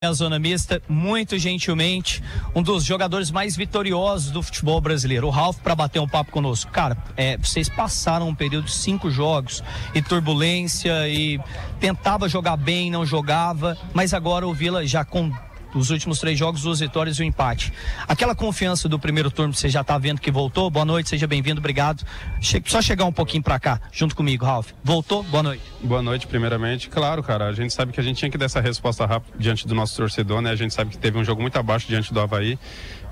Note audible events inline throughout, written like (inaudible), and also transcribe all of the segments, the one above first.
a zona mista, muito gentilmente, um dos jogadores mais vitoriosos do futebol brasileiro, o Ralf, para bater um papo conosco. Cara, é, vocês passaram um período de cinco jogos e turbulência e tentava jogar bem, não jogava, mas agora o Vila já com os últimos três jogos, duas vitórias e um empate. Aquela confiança do primeiro turno, você já está vendo que voltou. Boa noite, seja bem-vindo, obrigado. Che só chegar um pouquinho para cá, junto comigo, Ralf. Voltou? Boa noite. Boa noite, primeiramente. Claro, cara, a gente sabe que a gente tinha que dar essa resposta rápida diante do nosso torcedor, né? A gente sabe que teve um jogo muito abaixo diante do Havaí.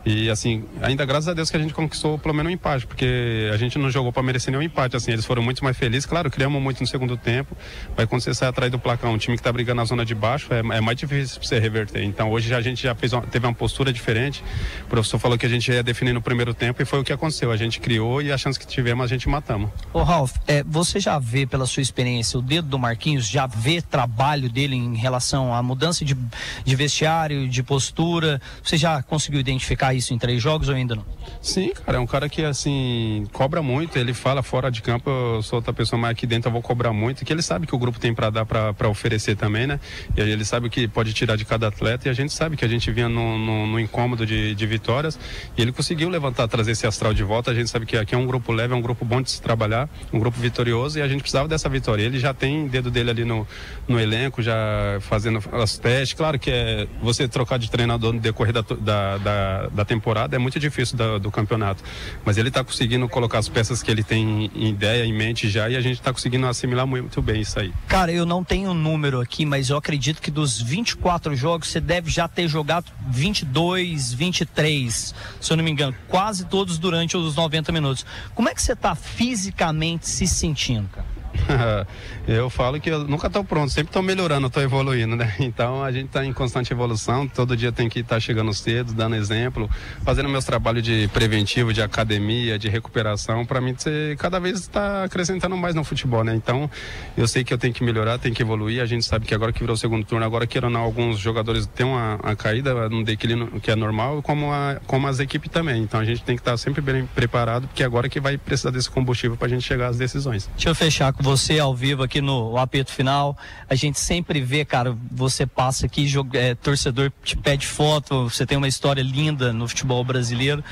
E assim, ainda graças a Deus que a gente conquistou pelo menos um empate, porque a gente não jogou para merecer nenhum empate, assim, eles foram muito mais felizes, claro, criamos muito no segundo tempo, mas quando você sai atrás do placar, um time que está brigando na zona de baixo, é, é mais difícil você reverter. Então hoje a gente já fez uma, teve uma postura diferente, o professor falou que a gente ia definir no primeiro tempo e foi o que aconteceu, a gente criou e a chance que tivemos a gente matamos. Ô Ralf, é, você já vê pela sua experiência o dedo do Marquinhos, já vê trabalho dele em relação à mudança de, de vestiário, de postura, você já conseguiu identificar isso em três jogos ou ainda não? Sim, cara, é um cara que assim cobra muito. Ele fala fora de campo, eu sou outra pessoa, mas aqui dentro eu vou cobrar muito. Que ele sabe que o grupo tem para dar, para oferecer também, né? E ele sabe o que pode tirar de cada atleta. E a gente sabe que a gente vinha no, no, no incômodo de, de, vitórias. E ele conseguiu levantar, trazer esse astral de volta. A gente sabe que aqui é um grupo leve, é um grupo bom de se trabalhar, um grupo vitorioso. E a gente precisava dessa vitória. Ele já tem dedo dele ali no, no elenco, já fazendo os testes. Claro que é você trocar de treinador no decorrer da, da, da, da temporada é muito difícil do, do campeonato. Mas ele está conseguindo colocar as peças que ele tem em ideia, em mente já, e a gente está conseguindo assimilar muito bem isso aí. Cara, eu não tenho um número aqui, mas eu acredito que dos 24 jogos você deve já ter jogado 22, 23, se eu não me engano, quase todos durante os 90 minutos. Como é que você está fisicamente se sentindo, cara? (laughs) eu falo que eu nunca estou pronto, sempre estou melhorando, estou evoluindo, né? (laughs) Então a gente está em constante evolução, todo dia tem que estar tá chegando cedo, dando exemplo, fazendo meus trabalhos de preventivo, de academia, de recuperação, para mim você cada vez está acrescentando mais no futebol, né? Então eu sei que eu tenho que melhorar, tenho que evoluir, a gente sabe que agora que virou o segundo turno, agora que alguns jogadores têm uma, uma caída, um declínio que é normal, como, a, como as equipes também. Então a gente tem que estar tá sempre bem preparado, porque agora que vai precisar desse combustível para a gente chegar às decisões. Deixa eu fechar com você ao vivo aqui no apito final. A gente sempre vê, cara, você passa aqui, é, torcedor te pede foto, você tem uma história linda no futebol brasileiro.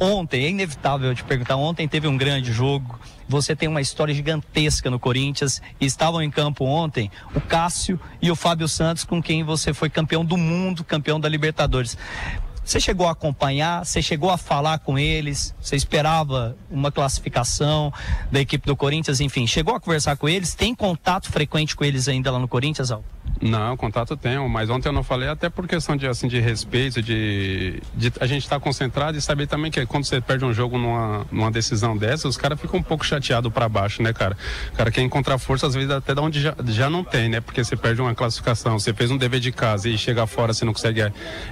Ontem, é inevitável te perguntar, ontem teve um grande jogo. Você tem uma história gigantesca no Corinthians. Estavam em campo ontem o Cássio e o Fábio Santos, com quem você foi campeão do mundo, campeão da Libertadores. Você chegou a acompanhar, você chegou a falar com eles, você esperava uma classificação da equipe do Corinthians, enfim, chegou a conversar com eles, tem contato frequente com eles ainda lá no Corinthians, Al? Não, contato tenho, mas ontem eu não falei até por questão de assim de respeito, de, de a gente estar tá concentrado e saber também que quando você perde um jogo numa, numa decisão dessa, os caras ficam um pouco chateados para baixo, né, cara? O cara quer encontrar força às vezes até da onde já, já não tem, né? Porque você perde uma classificação, você fez um dever de casa e chega fora, você não consegue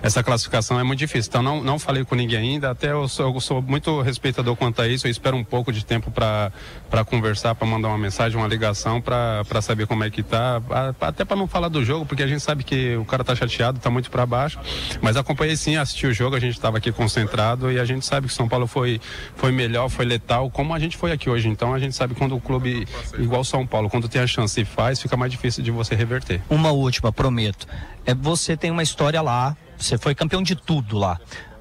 essa classificação, é muito difícil. Então não, não falei com ninguém ainda, até eu sou, eu sou muito respeitador quanto a isso, eu espero um pouco de tempo para conversar, para mandar uma mensagem, uma ligação, para saber como é que tá, até para não falar do jogo, porque a gente sabe que o cara tá chateado, tá muito para baixo. Mas acompanhei sim, assisti o jogo, a gente estava aqui concentrado e a gente sabe que São Paulo foi, foi melhor, foi letal, como a gente foi aqui hoje. Então a gente sabe quando o clube, igual São Paulo, quando tem a chance e faz, fica mais difícil de você reverter. Uma última, prometo. É, você tem uma história lá, você foi campeão de tudo lá.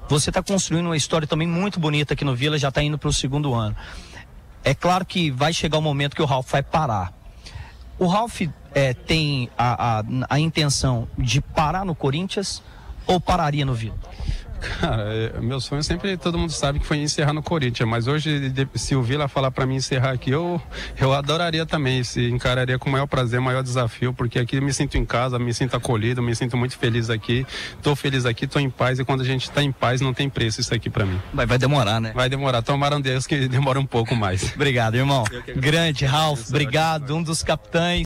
Você está construindo uma história também muito bonita aqui no Vila, já está indo para o segundo ano. É claro que vai chegar o momento que o Ralf vai parar. O Ralf é, tem a, a, a intenção de parar no Corinthians ou pararia no Vila? Cara, é, meu sonho sempre, todo mundo sabe que foi encerrar no Corinthians, mas hoje, se o Vila falar para mim encerrar aqui, eu, eu adoraria também, se encararia com o maior prazer, o maior desafio, porque aqui me sinto em casa, me sinto acolhido, me sinto muito feliz aqui, tô feliz aqui, tô em paz, e quando a gente tá em paz, não tem preço isso aqui para mim. Vai, vai demorar, né? Vai demorar, tomara um Deus que (laughs) demora um pouco mais. Obrigado, irmão. Grande, Ralph, obrigado, um dos capitães.